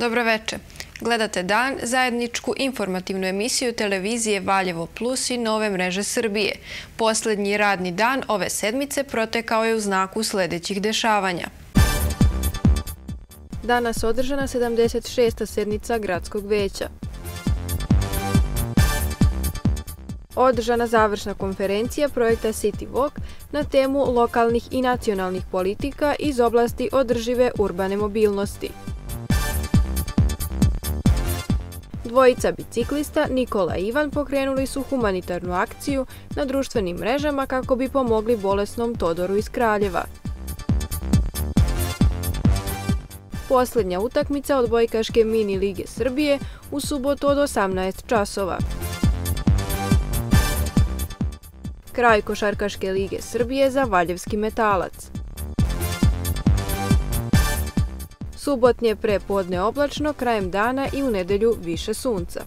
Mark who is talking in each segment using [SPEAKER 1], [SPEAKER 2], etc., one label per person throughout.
[SPEAKER 1] Dobroveče. Gledate dan zajedničku informativnu emisiju televizije Valjevo Plus i nove mreže Srbije. Poslednji radni dan ove sedmice protekao je u znaku sljedećih dešavanja. Danas održana 76. sednica Gradskog veća. Održana završna konferencija projekta City Walk na temu lokalnih i nacionalnih politika iz oblasti održive urbane mobilnosti. Dvojica biciklista, Nikola i Ivan, pokrenuli su humanitarnu akciju na društvenim mrežama kako bi pomogli bolesnom Todoru iz Kraljeva. Posljednja utakmica od Bojkaške mini lige Srbije u subotu od 18 časova. Kraj Košarkaške lige Srbije za Valjevski metalac. Subotnje prepodne oblačno, krajem dana i u nedelju više sunca.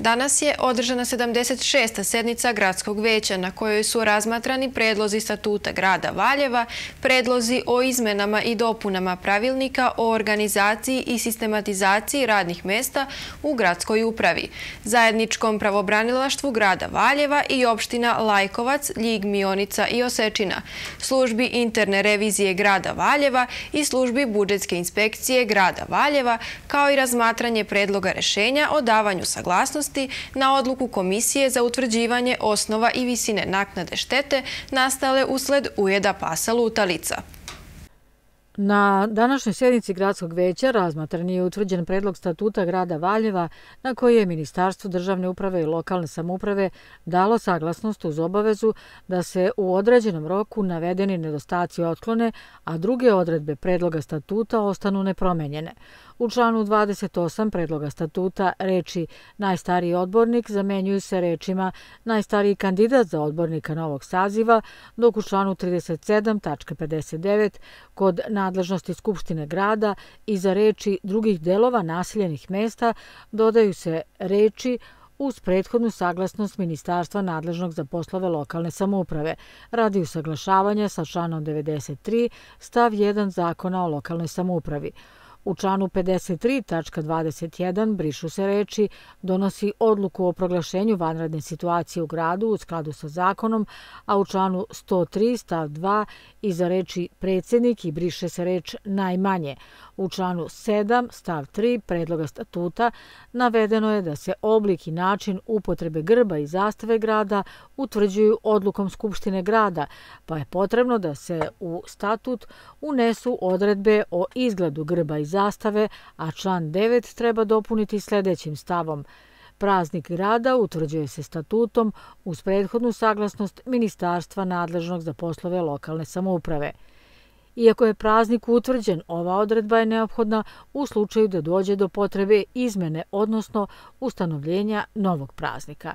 [SPEAKER 1] Danas je održana 76. sednica Gradskog veća na kojoj su razmatrani predlozi statuta grada Valjeva, predlozi o izmenama i dopunama pravilnika o organizaciji i sistematizaciji radnih mesta u gradskoj upravi, zajedničkom pravobranilaštvu grada Valjeva i opština Lajkovac, Ljig, Mionica i Osečina, službi interne revizije grada Valjeva i službi budžetske inspekcije grada Valjeva, kao i razmatranje predloga rešenja o davanju saglasnosti javnosti na odluku Komisije za utvrđivanje osnova i visine naknade štete nastale usled ujeda pasa lutalica.
[SPEAKER 2] Na današnjoj sjednici Gradskog veća razmatran je utvrđen predlog statuta grada Valjeva na koji je Ministarstvo državne uprave i lokalne samuprave dalo saglasnost uz obavezu da se u određenom roku navedeni nedostaci otklone, a druge odredbe predloga statuta ostanu nepromenjene. U članu 28 predloga statuta reči najstariji odbornik zamenjuju se rečima najstariji kandidat za odbornika novog saziva, dok u članu 37.59 kod nadležnosti Skupštine grada i za reči drugih delova naseljenih mesta dodaju se reči uz prethodnu saglasnost Ministarstva nadležnog za poslove lokalne samouprave radi usaglašavanja sa članom 93 stav 1 zakona o lokalnoj samoupravi. U članu 53.21 brišu se reči, donosi odluku o proglašenju vanredne situacije u gradu u skladu sa zakonom, a u članu 103 stav 2 iza reči predsjednik i briše se reč najmanje. U članu 7 stav 3 predloga statuta navedeno je da se oblik i način upotrebe grba i zastave grada utvrđuju odlukom Skupštine grada, pa je potrebno da se u statut unesu odredbe o izgledu grba i zastave, a član 9 treba dopuniti sljedećim stavom. Praznik grada utvrđuje se statutom uz prethodnu saglasnost Ministarstva nadležnog za poslove lokalne samouprave. Iako je praznik utvrđen, ova odredba je neophodna u slučaju da dođe do potrebe izmene, odnosno ustanovljenja novog praznika.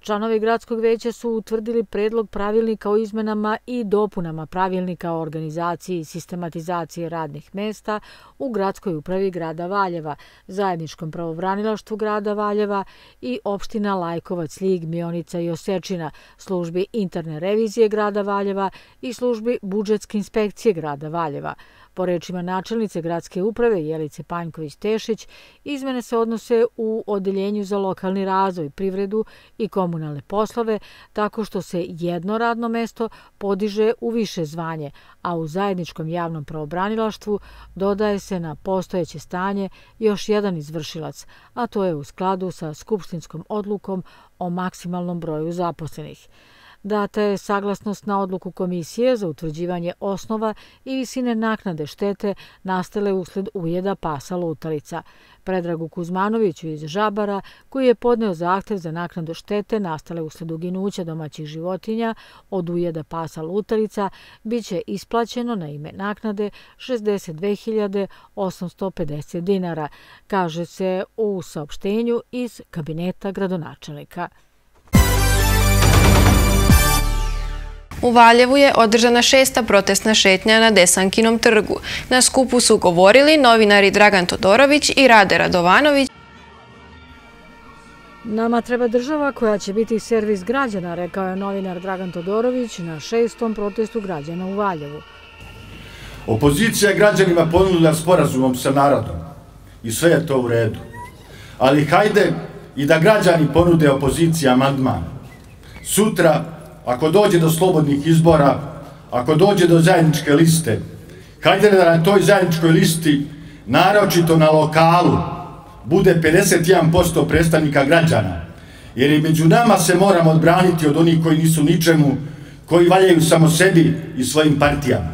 [SPEAKER 2] Članovi gradskog veća su utvrdili predlog pravilnika o izmenama i dopunama pravilnika o organizaciji i sistematizaciji radnih mesta u gradskoj upravi grada Valjeva, zajedničkom pravobranilaštvu grada Valjeva i opština Lajkovac, Lig, Mionica i Osečina, službi interne revizije grada Valjeva i službi budžetske inspekcije grada Valjeva. Po rečima načelnice gradske uprave Jelice Panjković-Tešić, izmene se odnose u odeljenju za lokalni razvoj, privredu i komunalne poslove, tako što se jedno radno mesto podiže u više zvanje, a u zajedničkom javnom pravobranilaštvu dodaje se na postojeće stanje još jedan izvršilac, a to je u skladu sa skupštinskom odlukom o maksimalnom broju zaposlenih data je saglasnost na odluku komisije za utvrđivanje osnova i visine naknade štete nastale usled ujeda pasa lutalica. Predragu Kuzmanoviću iz Žabara, koji je podneo zahtev za naknadu štete nastale usled uginuća domaćih životinja od ujeda pasa lutalica, bit će isplaćeno na ime naknade 62.850 dinara, kaže se u saopštenju iz kabineta gradonačelnika.
[SPEAKER 1] U Valjevu je održana šesta protestna šetnja na Desankinom trgu. Na skupu su govorili novinari Dragan Todorović i Rade Radovanović.
[SPEAKER 2] Nama treba država koja će biti servis građana, rekao je novinar Dragan Todorović na šestom protestu građana u Valjevu.
[SPEAKER 3] Opozicija je građanima ponudila sporazumom sa narodom i sve je to u redu. Ali hajde i da građani ponude opozicija amandman. Sutra, ako dođe do slobodnih izbora, ako dođe do zajedničke liste, hajde da na toj zajedničkoj listi, naročito na lokalu, bude 51% predstavnika građana. Jer i među nama se moramo odbraniti od onih koji nisu ničemu, koji valjaju samo sebi i svojim partijama.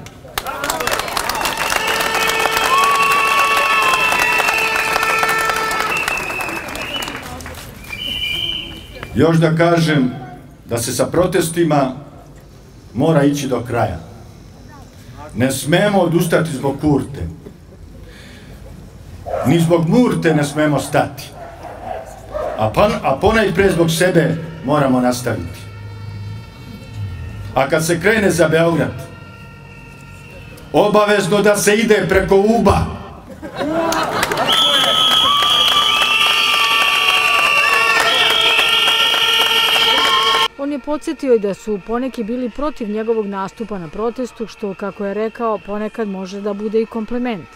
[SPEAKER 3] Još da kažem da se sa protestima mora ići do kraja. Ne smemo odustati zbog kurte. Ni zbog murte ne smemo stati. A, pan, a ponaj pre zbog sebe moramo nastaviti. A kad se krene za Beograd, obavezno da se ide preko Uba.
[SPEAKER 2] Podsjetio je da su poneki bili protiv njegovog nastupa na protestu, što, kako je rekao, ponekad može da bude i komplement.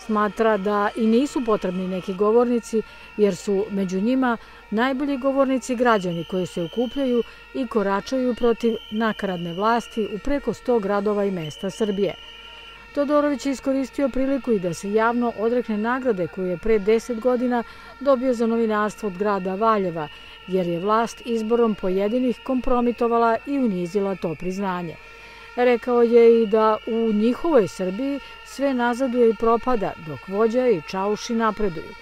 [SPEAKER 2] Smatra da i nisu potrebni neki govornici, jer su među njima najbolji govornici građani koji se ukupljaju i koračaju protiv nakaradne vlasti u preko 100 gradova i mesta Srbije. Todorović je iskoristio priliku i da se javno odrekne nagrade koju je pre 10 godina dobio za novinarstvo od grada Valjeva, jer je vlast izborom pojedinih kompromitovala i unizila to priznanje. Rekao je i da u njihovoj Srbiji sve nazaduje i propada, dok vođa i čauši napreduju.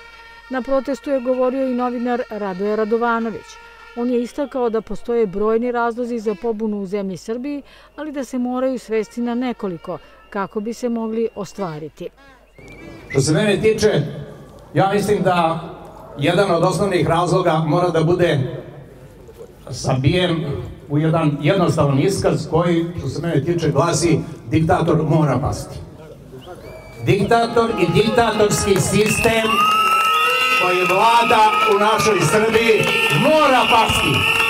[SPEAKER 2] Na protestu je govorio i novinar Radoje Radovanović. On je istakao da postoje brojni razlozi za pobunu u zemlji Srbiji, ali da se moraju svesti na nekoliko kako bi se mogli ostvariti.
[SPEAKER 4] Što se mene tiče, ja mislim da jedan od osnovnih razloga mora da bude sabijen u jedan jednostavan iskaz koji, što se mene tiče, glasi diktator mora pasti. Diktator i diktatorski sistem koji vlada u našoj Srbiji mora pasti.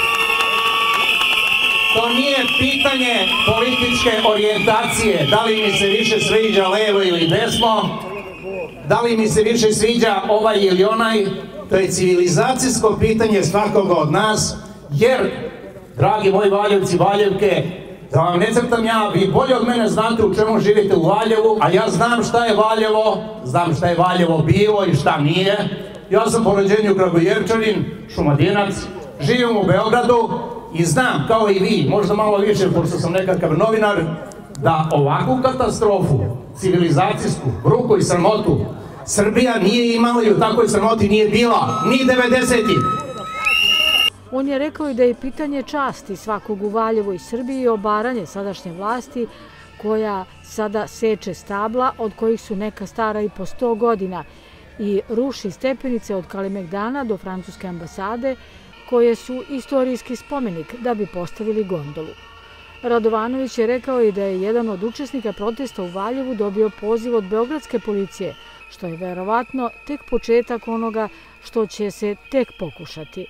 [SPEAKER 4] To nije pitanje političke orijentacije, da li mi se više sviđa levo ili desno, da li mi se više sviđa ovaj ili onaj, to je civilizacijsko pitanje svakoga od nas, jer, dragi moji valjevci, valjevke, da vam ne crtam ja, vi bolje od mene znate u čemu živite u Valjevu, a ja znam šta je Valjevo, znam šta je Valjevo bilo i šta nije. Ja sam po rođenju Kragujevčanin, šumadinac, živim u Beogradu i znam, kao i vi, možda malo više, pošto sam nekakav novinar, da ovakvu katastrofu, civilizacijsku, bruku i sramotu, Srbija nije imala i u takvoj sramoti nije bila, ni 90-ih.
[SPEAKER 2] On je rekao i da je pitanje časti svakog u Valjevu i Srbiji obaranje sadašnje vlasti koja sada seče stabla od kojih su neka stara i po 100 godina i ruši stepenice od Kalemegdana do Francuske ambasade koje su istorijski spomenik da bi postavili gondolu. Radovanović je rekao i da je jedan od učesnika protesta u Valjevu dobio poziv od Beogradske policije, što je verovatno tek početak onoga što će se tek pokušati.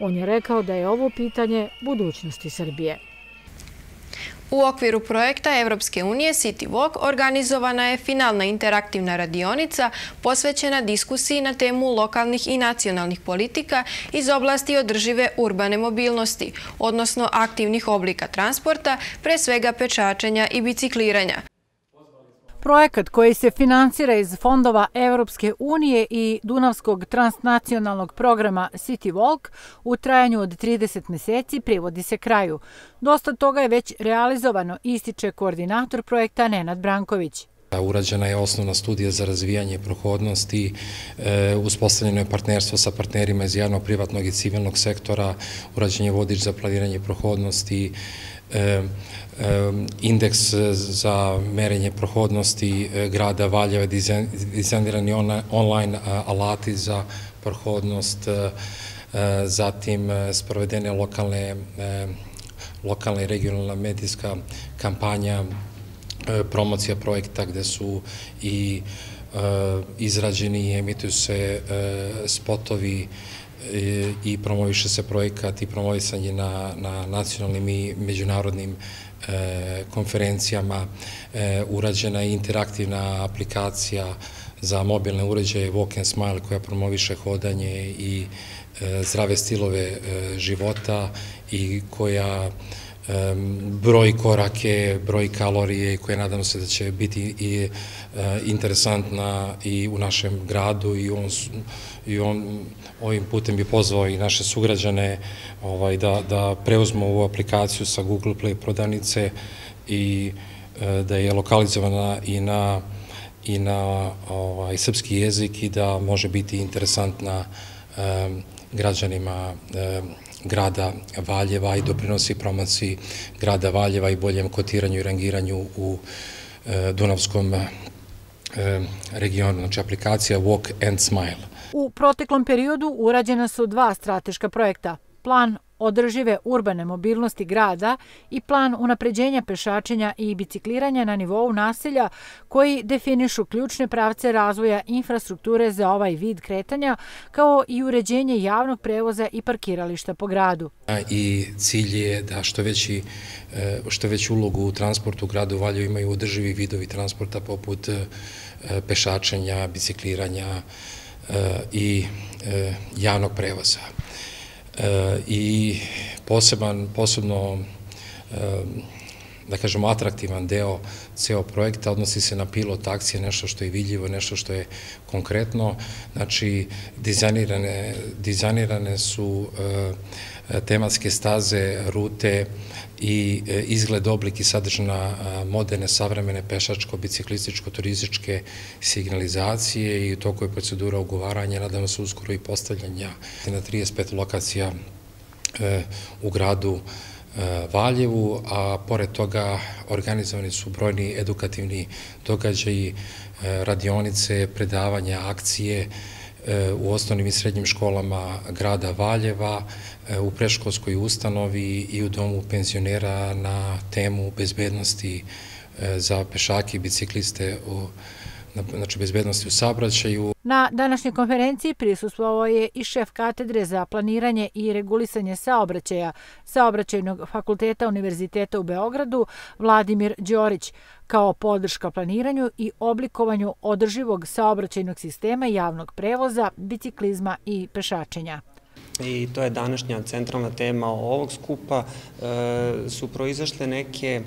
[SPEAKER 2] On je rekao da je ovo pitanje budućnosti Srbije.
[SPEAKER 1] U okviru projekta Evropske unije City Walk organizovana je finalna interaktivna radionica posvećena diskusiji na temu lokalnih i nacionalnih politika iz oblasti održive urbane mobilnosti, odnosno aktivnih oblika transporta, pre svega pečačenja i bicikliranja.
[SPEAKER 5] Projekat koji se finansira iz fondova Evropske unije i Dunavskog transnacionalnog programa City Walk u trajanju od 30 meseci privodi se kraju. Dosta toga je već realizovano, ističe koordinator projekta Nenad Branković.
[SPEAKER 6] Urađena je osnovna studija za razvijanje prohodnosti, e, uspostavljeno je partnerstvo sa partnerima iz javno-privatnog i civilnog sektora, urađen je vodič za planiranje prohodnosti, e, indeks e, za merenje prohodnosti e, grada Valjeva, dizajnirani online e, alati za prohodnost, zatim sprovedene lokalne lokalna i regionalna medijska kampanja, promocija projekta gde su i izrađeni i emituju se spotovi i promoviše se projekat i promovisanje na, na nacionalnim i međunarodnim E, konferencijama. E, urađena je interaktivna aplikacija za mobilne uređaje Walk and Smile koja promoviše hodanje i e, zdrave stilove života i koja broj korake, broj kalorije koje nadam se da će biti i e, interesantna i u našem gradu i on, i on ovim putem bi pozvao i naše sugrađane ovaj, da, da preuzmu ovu aplikaciju sa Google Play prodavnice i e, da je lokalizovana i na i na ovaj, srpski jezik i da može biti interesantna građanima grada Valjeva i doprinosi promociji grada Valjeva i boljem kotiranju i rangiranju u e, Dunavskom e, regionu, znači aplikacija Walk and Smile.
[SPEAKER 5] U proteklom periodu urađena su dva strateška projekta. Plan održive urbane mobilnosti grada i plan unapređenja pešačenja i bicikliranja na nivou naselja koji definišu ključne pravce razvoja infrastrukture za ovaj vid kretanja kao i uređenje javnog prevoza i parkirališta po gradu.
[SPEAKER 6] I cilj je da što veći e, što veću ulogu u transportu u gradu Valju imaju održivi vidovi transporta poput e, pešačenja, bicikliranja e, i javnog prevoza E, i poseban, posebno, e, da kažemo, atraktivan deo ceo projekta odnosi se na pilot akcije, nešto što je vidljivo, nešto što je konkretno. Znači, dizajnirane, dizajnirane su e, tematske staze, rute i e, izgled oblik i sadržana moderne, savremene pešačko, biciklističko, turističke signalizacije i u toku je procedura ugovaranja, nadamo se uskoro i postavljanja na 35 lokacija e, u gradu e, Valjevu, a pored toga organizovani su brojni edukativni događaji, radionice, predavanja, akcije, E, u osnovnim i srednjim školama grada Valjeva, e, u preškolskoj ustanovi i u domu penzionera na temu bezbednosti e, za pešake i bicikliste u znači bezbednosti u sabraćaju.
[SPEAKER 5] Na današnjoj konferenciji prisustvovao je i šef katedre za planiranje i regulisanje saobraćaja Saobraćajnog fakulteta Univerziteta u Beogradu Vladimir Đorić kao podrška planiranju i oblikovanju održivog saobraćajnog sistema javnog prevoza, biciklizma i pešačenja.
[SPEAKER 7] I to je današnja centralna tema ovog skupa. E, su proizašle neke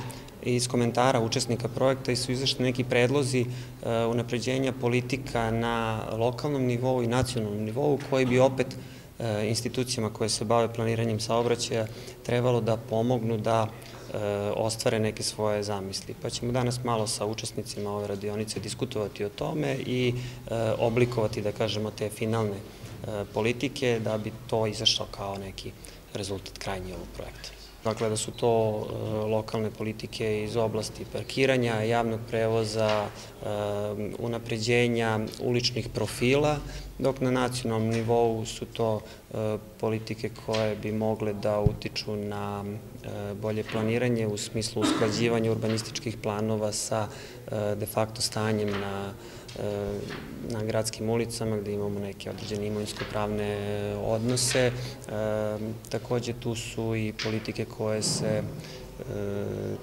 [SPEAKER 7] iz komentara učesnika projekta i su izašli neki predlozi e, unapređenja politika na lokalnom nivou i nacionalnom nivou koji bi opet e, institucijama koje se bave planiranjem saobraćaja trebalo da pomognu da e, ostvare neke svoje zamisli. Pa ćemo danas malo sa učesnicima ove radionice diskutovati o tome i oblikovati, da kažemo, te finalne politike da bi to izašlo kao neki rezultat krajnji ovog projekta. Dakle, da su to e, lokalne politike iz oblasti parkiranja, javnog prevoza, e, unapređenja uličnih profila, dok na nacionalnom nivou su to e, politike koje bi mogle da utiču na e, bolje planiranje u smislu usklađivanja urbanističkih planova sa e, de facto stanjem na E, na gradskim ulicama gde imamo neke određene imovinsko-pravne e, odnose. E, Takođe tu su i politike koje se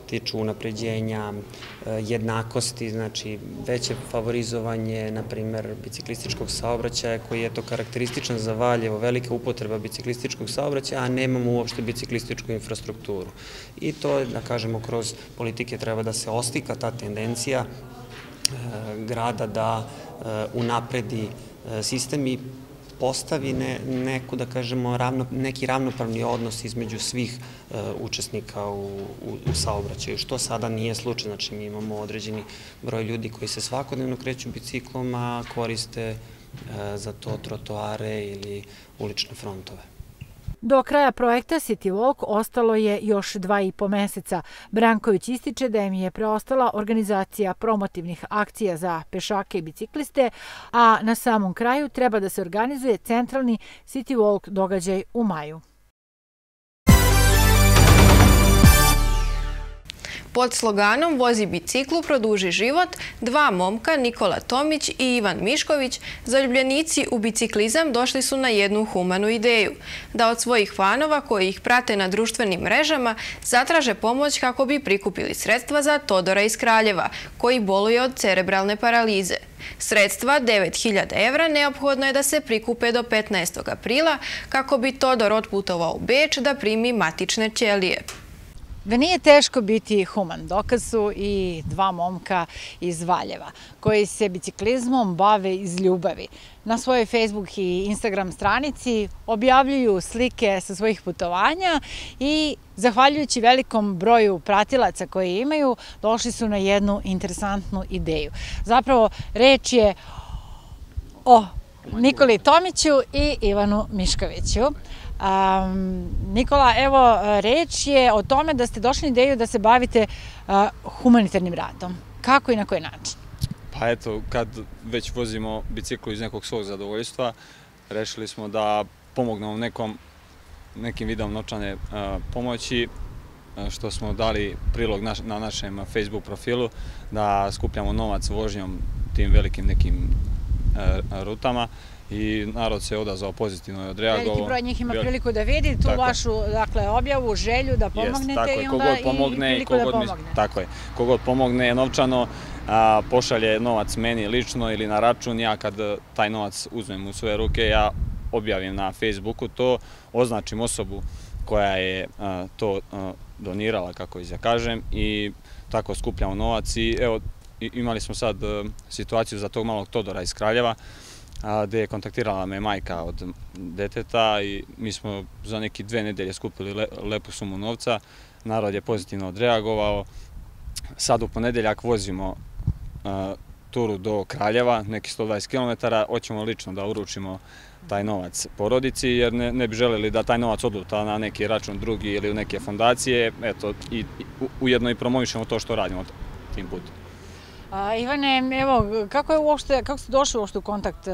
[SPEAKER 7] tiču unapređenja jednakosti, znači veće favorizovanje, na primer, biciklističkog saobraćaja koji je to karakterističan za Valjevo, velika upotreba biciklističkog saobraćaja, a nemamo uopšte biciklističku infrastrukturu. I to, da kažemo, kroz politike treba da se ostika ta tendencija E, grada da e, unapredi e, sistem i postavi neku, da kažemo, ravno, neki ravnopravni odnos između svih učesnika u saobraćaju, što sada nije slučaj. Znači, mi imamo određeni broj ljudi koji se svakodnevno kreću biciklom, a koriste za to trotoare ili ulične frontove.
[SPEAKER 5] Do kraja projekta City Walk ostalo je još dva i po meseca. Branković ističe da im je preostala organizacija promotivnih akcija za pešake i bicikliste, a na samom kraju treba da se organizuje centralni City Walk događaj u maju.
[SPEAKER 1] Pod sloganom Vozi biciklu, produži život, dva momka, Nikola Tomić i Ivan Mišković, zaljubljenici u biciklizam došli su na jednu humanu ideju. Da od svojih fanova koji ih prate na društvenim mrežama zatraže pomoć kako bi prikupili sredstva za Todora iz Kraljeva, koji boluje od cerebralne paralize. Sredstva 9000 evra neophodno je da se prikupe do 15. aprila kako bi Todor otputovao u Beč da primi matične ćelije.
[SPEAKER 8] Da nije teško biti human, dokaz su i dva momka iz Valjeva, koji se biciklizmom bave iz ljubavi. Na svojoj Facebook i Instagram stranici objavljuju slike sa svojih putovanja i zahvaljujući velikom broju pratilaca koje imaju, došli su na jednu interesantnu ideju. Zapravo, reč je o Nikoli Tomiću i Ivanu Miškoviću. Nikola, evo, reč je o tome da ste došli ideju da se bavite humanitarnim radom. Kako i na koji način?
[SPEAKER 9] Pa eto, kad već vozimo biciklu iz nekog svog zadovoljstva, rešili smo da pomognemo nekom, nekim vidom nočane pomoći, što smo dali prilog na našem Facebook profilu, da skupljamo novac vožnjom tim velikim nekim rutama i narod se odazvao pozitivno i odreagovao.
[SPEAKER 8] Veliki broj njih ima priliku da vidi tu vašu dakle, objavu, želju da pomognete i onda i priliku da pomogne.
[SPEAKER 9] Tako je. Kogod pomogne novčano, pošalje novac meni lično ili na račun, ja kad taj novac uzmem u svoje ruke, ja objavim na Facebooku to, označim osobu koja je to donirala, kako iz ja kažem, i tako skupljamo novac i evo, imali smo sad situaciju za tog malog Todora iz Kraljeva, gde je kontaktirala me majka od deteta i mi smo za neki dve nedelje skupili lepu sumu novca. Narod je pozitivno odreagovao. Sad u ponedeljak vozimo turu do Kraljeva, neki 120 km, hoćemo lično da uručimo taj novac porodici, jer ne bi želeli da taj novac odluta na neki račun drugi ili u neke fondacije. Eto, i ujedno i promovišemo to što radimo tim putem.
[SPEAKER 8] Ivane, evo, kako je uopšte, kako ste došli uopšte u kontakt e,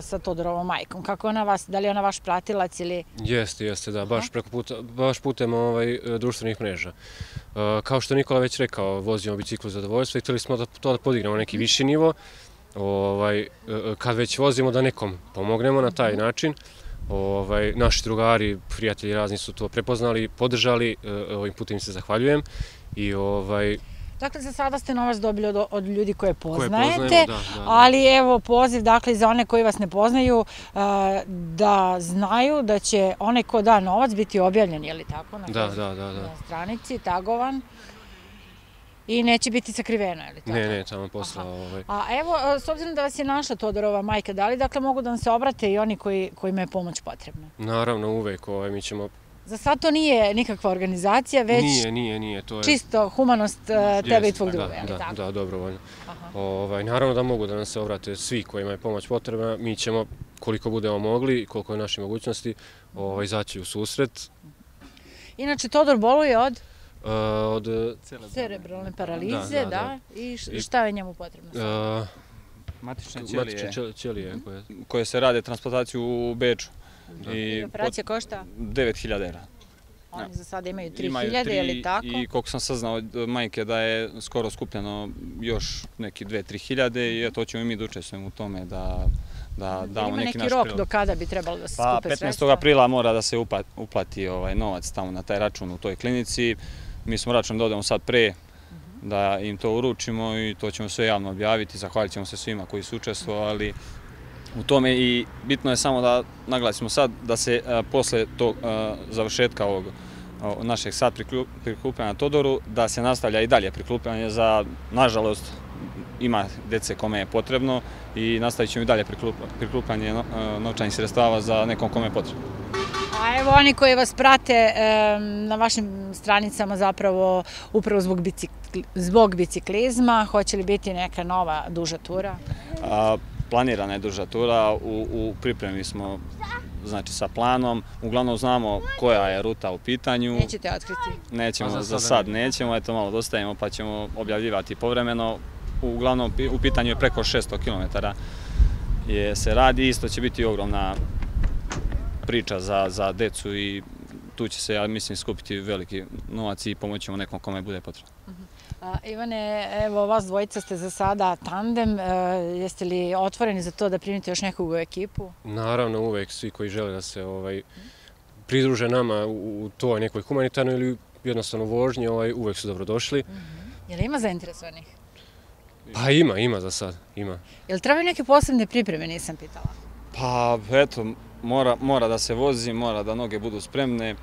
[SPEAKER 8] sa Todorovom majkom? Kako ona vas, da li je ona vaš pratilac ili...
[SPEAKER 10] Jeste, jeste, da, baš, preko puta, baš putem ovaj, društvenih mreža. E, kao što Nikola već rekao, vozimo biciklu za zadovoljstvo i htjeli smo da to da podignemo neki viši nivo. Ovaj, e, kad već vozimo da nekom pomognemo na taj način, ovaj, naši drugari, prijatelji razni su to prepoznali, podržali, ovim putem se zahvaljujem i ovaj,
[SPEAKER 8] Dakle, za sada ste novac dobili od, od ljudi koje poznajete, ali evo poziv dakle, za one koji vas ne poznaju da znaju da će onaj ko da novac biti objavljen, je li tako? Na,
[SPEAKER 10] da, da, da,
[SPEAKER 8] na stranici, tagovan. I neće biti sakriveno, je li tako?
[SPEAKER 10] Ne, ne, samo posla. Ovaj.
[SPEAKER 8] A evo, s obzirom da vas je našla Todorova majka, da li dakle mogu da vam se obrate i oni koji, kojima je pomoć potrebna?
[SPEAKER 10] Naravno, uvek. Ovaj, mi ćemo
[SPEAKER 8] Za sad to nije nikakva organizacija, već
[SPEAKER 10] nije, nije, nije, to je...
[SPEAKER 8] čisto humanost uh, tebe i tvog druga,
[SPEAKER 10] je li tako? Da, dobrovoljno. Ovaj, naravno da mogu da nam se obrate svi kojima je pomoć potrebna. Mi ćemo, koliko budemo mogli koliko je naše mogućnosti, ovaj, izaći u susret.
[SPEAKER 8] Inače, Todor boluje od?
[SPEAKER 10] Uh, od
[SPEAKER 8] cerebralne paralize, da, da, I šta je njemu potrebno? Uh,
[SPEAKER 9] matične ćelije,
[SPEAKER 10] matične ćelije koje...
[SPEAKER 9] koje se rade transportaciju u Beču.
[SPEAKER 8] I operacija košta?
[SPEAKER 9] 9000 eura.
[SPEAKER 8] Oni za sada imaju 3000 ili tako?
[SPEAKER 9] I koliko sam saznao od majke da je skoro skupljeno još neki 2-3 hiljade i to ćemo i mi da učestvujemo u tome da da damo neki,
[SPEAKER 8] neki rok do kada bi trebalo da se
[SPEAKER 9] pa, skupe sredstva? 15. aprila mora da se uplati ovaj novac tamo na taj račun u toj klinici. Mi smo račun da odemo sad pre da im to uručimo i to ćemo sve javno objaviti. Zahvalit ćemo se svima koji su učestvovali u tome i bitno je samo da naglasimo sad da se e, posle tog e, završetka ovog našeg sad prikupljanja Todoru, da se nastavlja i dalje prikupljanje za, nažalost, ima dece kome je potrebno i nastavit ćemo i dalje prikupljanje e, novčanih sredstava za nekom kome je potrebno.
[SPEAKER 8] A evo oni koji vas prate na vašim stranicama zapravo upravo zbog, zbog biciklizma, hoće li biti neka nova duža tura?
[SPEAKER 9] Planirana je duža tura, u, u pripremi smo znači sa planom, uglavnom znamo koja je ruta u pitanju.
[SPEAKER 8] Nećete otkriti?
[SPEAKER 9] Nećemo, pa za, sad nećemo, eto malo dostajemo pa ćemo objavljivati povremeno. Uglavnom u pitanju je preko 600 km je se radi, isto će biti ogromna priča za, za decu i tu će se, ja mislim, skupiti veliki novac i pomoćemo nekom kome bude potrebno.
[SPEAKER 8] Ivane, evo vas dvojica ste za sada tandem. E, jeste li otvoreni za to da primite još nekog u ekipu?
[SPEAKER 10] Naravno, uvek svi koji žele da se ovaj, pridruže nama u toj nekoj humanitarnoj ili jednostavno vožnji, ovaj, uvek su dobrodošli.
[SPEAKER 8] Mhm. Je li ima zainteresovanih?
[SPEAKER 10] Pa ima, ima za sad, ima.
[SPEAKER 8] Je li trebaju neke posebne pripreme, nisam pitala?
[SPEAKER 9] Pa, eto, mora, mora da se vozi, mora da noge budu spremne.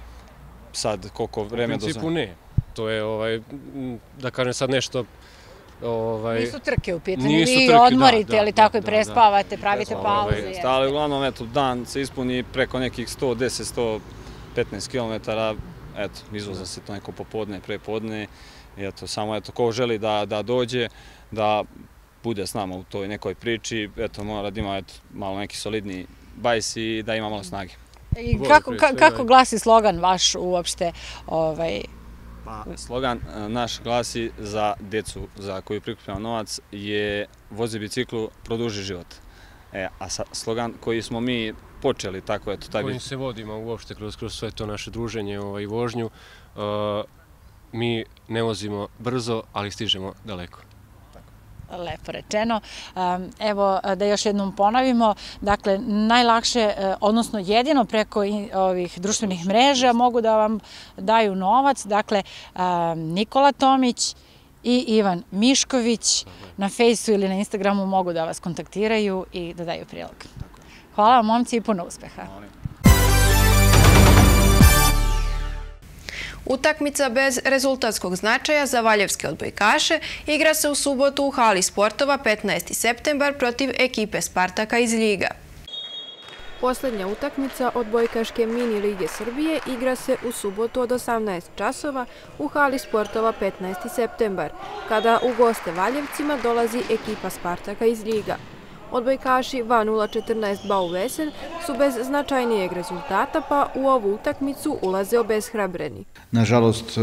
[SPEAKER 9] Sad, koliko vreme
[SPEAKER 10] dozvan? U principu ne. To je, ovaj, da kažem sad nešto...
[SPEAKER 8] Ovaj, nisu trke u pitanju, vi odmorite ili tako i prespavate, pravite pauze. Ovaj,
[SPEAKER 9] ali uglavnom, eto, dan se ispuni preko nekih 110-115 km, eto, izvoza se to neko popodne, prepodne, eto, samo eto, ko želi da, da dođe, da bude s nama u toj nekoj priči, eto, mora da ima eto, malo neki solidni bajs i da ima malo snage.
[SPEAKER 8] I kako, kako glasi slogan vaš uopšte? Ovaj...
[SPEAKER 9] Pa, slogan e, naš glasi za decu za koju prikupljamo novac je vozi biciklu, produži život. E, a sa, slogan koji smo mi počeli tako, eto, taj...
[SPEAKER 10] Kojim se vodimo uopšte kroz, kroz sve to naše druženje ovaj, vožnju, uh, mi ne vozimo brzo, ali stižemo daleko
[SPEAKER 8] lepo rečeno. Evo, da još jednom ponovimo, dakle, najlakše, e, odnosno jedino preko ovih društvenih mreža mogu da vam daju novac. Dakle, Nikola Tomić i Ivan Mišković na Fejsu ili na Instagramu mogu da vas kontaktiraju i da daju prilog. Hvala vam, momci, i puno uspeha.
[SPEAKER 11] Utakmica bez rezultatskog značaja za valjevske odbojkaše igra se u subotu u hali sportova 15. septembar protiv ekipe Spartaka iz Ljiga. Posljednja utakmica odbojkaške mini Lige Srbije igra se u subotu od 18 časova u hali sportova 15. septembar, kada u goste Valjevcima dolazi ekipa Spartaka iz Ljiga. Odbojkaši 2-0-14 Bau Vesen su bez značajnijeg rezultata, pa u ovu utakmicu ulaze obezhrabreni.
[SPEAKER 12] Nažalost, e,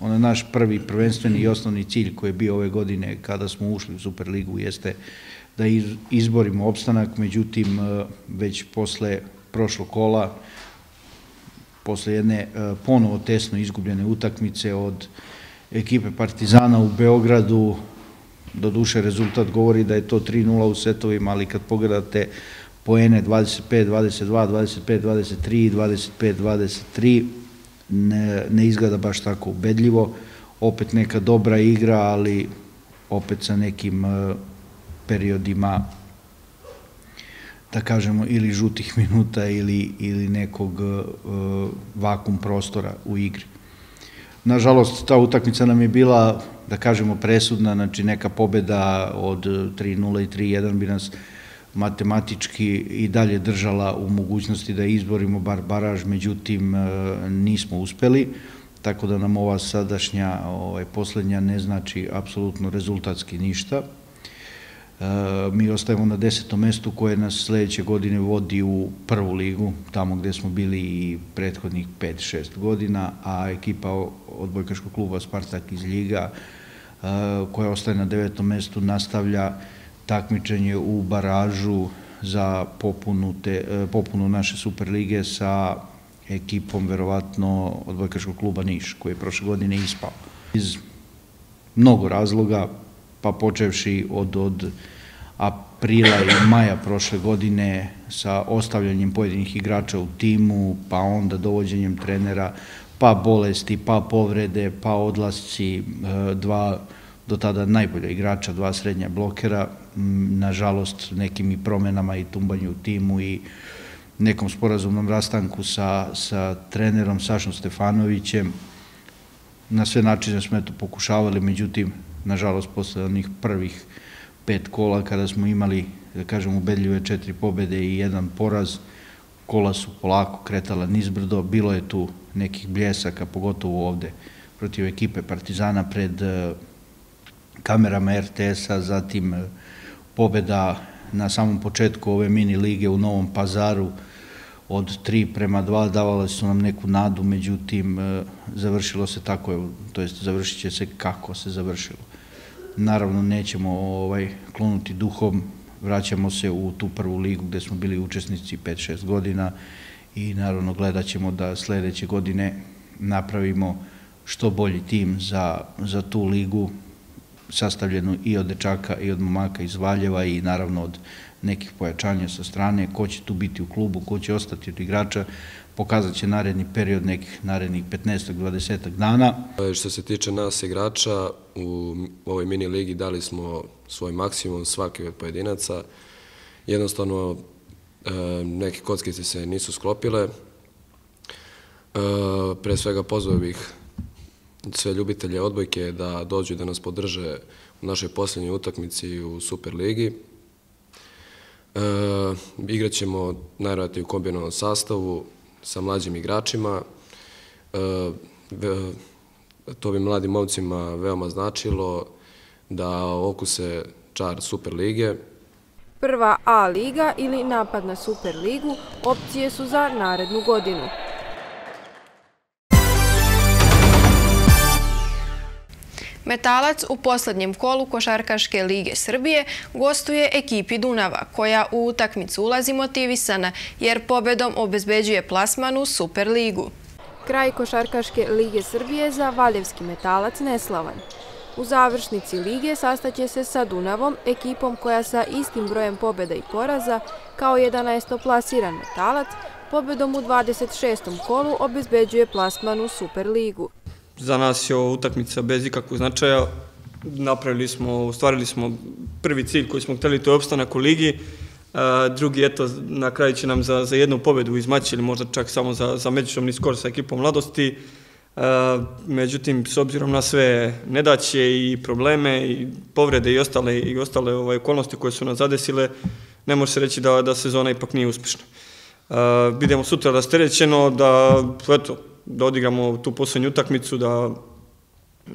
[SPEAKER 12] onaj naš prvi prvenstveni i osnovni cilj koji je bio ove godine kada smo ušli u Superligu jeste da izborimo opstanak, međutim, e, već posle prošlog kola, posle jedne e, ponovo tesno izgubljene utakmice od ekipe Partizana u Beogradu, Doduše, rezultat govori da je to 3-0 u setovima, ali kad pogledate poene 25-22, 25-23, 25-23, ne, ne izgleda baš tako ubedljivo. Opet neka dobra igra, ali opet sa nekim uh, periodima da kažemo ili žutih minuta ili, ili nekog uh, vakum prostora u igri. Nažalost, ta utakmica nam je bila da kažemo, presudna, znači neka pobeda od 3-0 i 3-1 bi nas matematički i dalje držala u mogućnosti da izborimo bar baraž, međutim e, nismo uspeli, tako da nam ova sadašnja ovaj, poslednja ne znači apsolutno rezultatski ništa. E, mi ostajemo na desetom mestu koje nas sledeće godine vodi u prvu ligu, tamo gde smo bili i prethodnih 5-6 godina, a ekipa odbojkaškog kluba Spartak iz Ljiga, e, koja ostaje na devetom mestu, nastavlja takmičenje u baražu za popunu, te, e, popunu naše Superlige sa ekipom, verovatno, odbojkaškog kluba Niš, koji je prošle godine ispao. Iz mnogo razloga, pa počevši od, od aprila i maja prošle godine sa ostavljanjem pojedinih igrača u timu, pa onda dovođenjem trenera, pa bolesti, pa povrede, pa odlasci, e, dva do tada najbolja igrača, dva srednja blokera, nažalost nekim i promenama i tumbanju u timu i nekom sporazumnom rastanku sa, sa trenerom Sašom Stefanovićem. Na sve načine smo eto pokušavali, međutim, nažalost, posle onih prvih pet kola, kada smo imali, da kažem, ubedljive četiri pobede i jedan poraz, kola su polako kretala nizbrdo, bilo je tu nekih bljesaka, pogotovo ovde, protiv ekipe Partizana pred eh, kamerama RTS-a, zatim eh, pobeda na samom početku ove mini lige u Novom pazaru od 3 prema 2 davale su nam neku nadu, međutim eh, završilo se tako, to jest završit će se kako se završilo. Naravno, nećemo ovaj, klonuti duhom, vraćamo se u tu prvu ligu gde smo bili učesnici 5-6 godina i naravno gledat ćemo da sljedeće godine napravimo što bolji tim za, za tu ligu sastavljenu i od dečaka i od momaka iz Valjeva i naravno od nekih pojačanja sa strane, ko će tu biti u klubu, ko će ostati od igrača, pokazat će naredni period nekih narednih 15-20 dana.
[SPEAKER 13] E, što se tiče nas igrača, u ovoj mini ligi dali smo svoj maksimum svaki od pojedinaca. Jednostavno, e, neke kockice se nisu sklopile. E, pre svega pozvao bih sve ljubitelje odbojke da dođu da nas podrže u našoj posljednjoj utakmici u Superligi. E, igraćemo najvratnije u kombinovanom sastavu sa mlađim igračima. E, to bi mladim momcima veoma značilo da okuse čar Superlige.
[SPEAKER 1] Prva A liga ili napad na Super ligu opcije su za narednu godinu. Metalac u posljednjem kolu Košarkaške lige Srbije gostuje ekipi Dunava, koja u utakmicu ulazi motivisana jer pobedom obezbeđuje plasman u Superligu. Kraj Košarkaške lige Srbije za Valjevski metalac neslavan. U završnici lige sastaće se sa Dunavom, ekipom koja sa istim brojem pobjeda i poraza, kao 11. plasiran metalac, pobedom u 26. kolu obezbeđuje plasman u Superligu
[SPEAKER 14] za nas je ovo utakmica bez ikakvog značaja. Napravili smo, ostvarili smo prvi cilj koji smo hteli, to je opstanak u ligi. E, drugi, eto, na kraju će nam za, za jednu pobedu izmaći ili možda čak samo za, za međusobni skor sa ekipom mladosti. E, međutim, s obzirom na sve nedaće i probleme i povrede i ostale, i ostale ovaj, okolnosti koje su nas zadesile, ne može se reći da, da sezona ipak nije uspješna. E, Bidemo sutra rasterećeno, da, eto, da odigramo tu posljednju utakmicu, da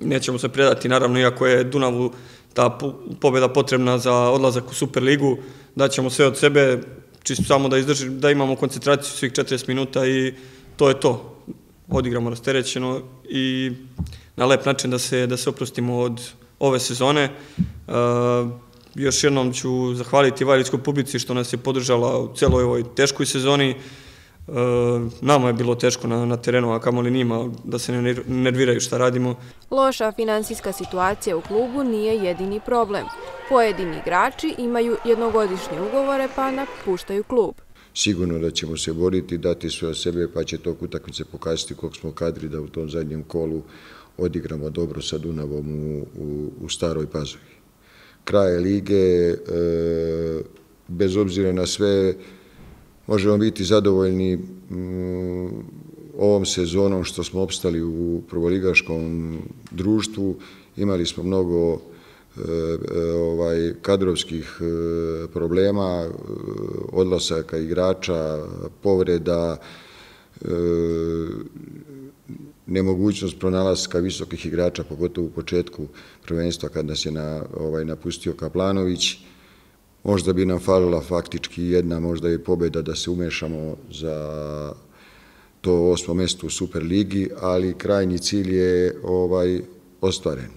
[SPEAKER 14] nećemo se predati, naravno, iako je Dunavu ta pobjeda potrebna za odlazak u Superligu, da ćemo sve od sebe, čisto samo da, izdrži, da imamo koncentraciju svih 40 minuta i to je to. Odigramo rasterećeno i na lep način da se, da se oprostimo od ove sezone. E, još jednom ću zahvaliti Vajlickoj publici što nas je podržala u celoj ovoj teškoj sezoni. E, nama je bilo teško na, na terenu, a kamo li njima da se ne nerviraju šta radimo.
[SPEAKER 1] Loša finansijska situacija u klubu nije jedini problem. Pojedini igrači imaju jednogodišnje ugovore pa napuštaju klub.
[SPEAKER 15] Sigurno da ćemo se boriti, dati sve o sebe, pa će to utakmice pokazati koliko smo kadri da u tom zadnjem kolu odigramo dobro sa Dunavom u, u, u staroj pazovi. Kraje lige, e, bez obzira na sve, možemo biti zadovoljni mm, ovom sezonom što smo opstali u prvoligaškom društvu. Imali smo mnogo e, e, ovaj kadrovskih e, problema, odlasaka igrača, povreda, nemogućnost pronalaska visokih igrača, pogotovo u početku prvenstva kad nas je na, ovaj, napustio Kaplanović. Možda bi nam falila faktički jedna, možda i pobjeda da se umešamo za to osmo mjesto u Superligi, ali krajnji cilj je ovaj ostvaren.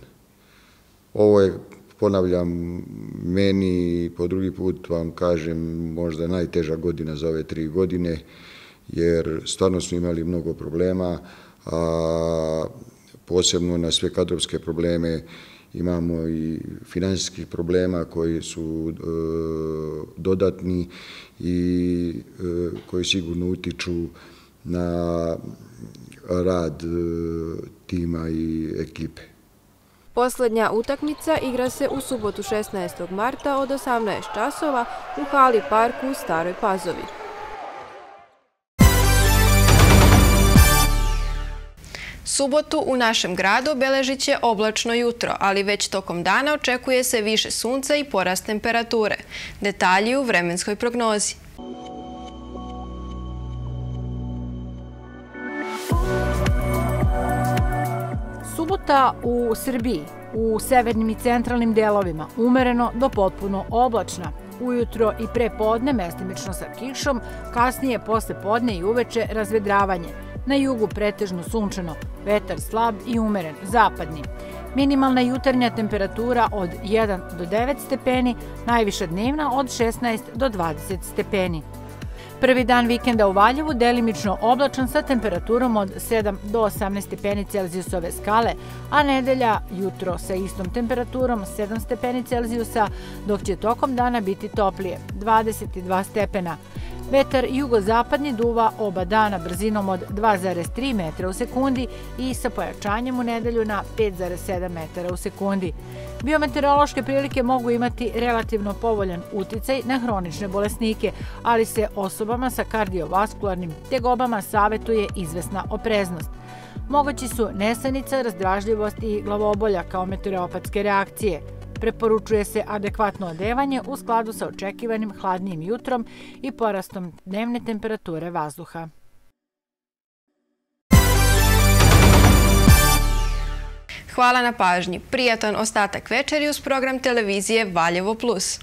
[SPEAKER 15] Ovo je, ponavljam, meni po drugi put vam kažem možda najteža godina za ove tri godine, jer stvarno smo imali mnogo problema, a posebno na sve kadrovske probleme imamo i finansijskih problema koji su e, dodatni i e, koji sigurno utiču na rad e, tima i ekipe.
[SPEAKER 1] Poslednja utakmica igra se u subotu 16. marta od 18 časova u Hali parku u Staroj Pazovi. Subotu u našem gradu obeležit će oblačno jutro, ali već tokom dana očekuje se više sunca i porast temperature. Detalji u vremenskoj prognozi.
[SPEAKER 5] Subota u Srbiji, u severnim i centralnim delovima, umereno do potpuno oblačna. Ujutro i pre podne, mestimično sa kišom, kasnije posle podne i uveče razvedravanje. Na jugu pretežno sunčano, vetar slab i umeren, zapadni. Minimalna jutarnja temperatura od 1 do 9 stepeni, najviša dnevna od 16 do 20 stepeni. Prvi dan vikenda u Valjevu delimično oblačan sa temperaturom od 7 do 18 stepeni Celzijusove skale, a nedelja jutro sa istom temperaturom 7 stepeni Celzijusa, dok će tokom dana biti toplije 22 stepena. Vetar jugozapadni duva oba dana brzinom od 2,3 metra u sekundi i sa pojačanjem u nedelju na 5,7 metara u sekundi. Biometeorološke prilike mogu imati relativno povoljan uticaj na hronične bolesnike, ali se osobama sa kardiovaskularnim tegobama savjetuje izvesna opreznost. Mogući su nesanica, razdražljivost i glavobolja kao meteoropatske reakcije. Preporučuje se adekvatno odevanje u skladu sa očekivanim hladnijim jutrom i porastom dnevne temperature vazduha.
[SPEAKER 1] Hvala na pažnji. Prijatan ostatak večeri uz program televizije Valjevo Plus.